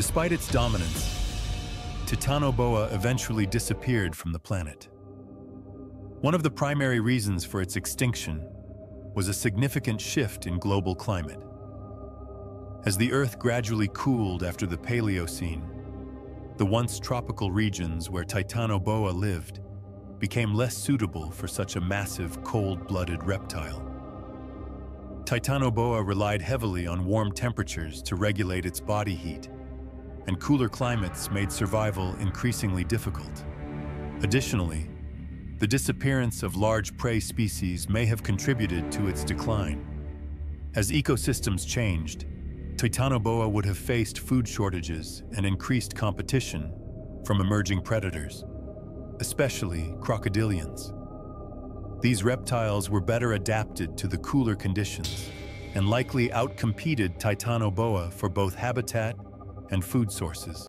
Despite its dominance, Titanoboa eventually disappeared from the planet. One of the primary reasons for its extinction was a significant shift in global climate. As the Earth gradually cooled after the Paleocene, the once tropical regions where Titanoboa lived became less suitable for such a massive, cold-blooded reptile. Titanoboa relied heavily on warm temperatures to regulate its body heat, and cooler climates made survival increasingly difficult. Additionally, the disappearance of large prey species may have contributed to its decline. As ecosystems changed, Titanoboa would have faced food shortages and increased competition from emerging predators, especially crocodilians. These reptiles were better adapted to the cooler conditions and likely outcompeted Titanoboa for both habitat and food sources.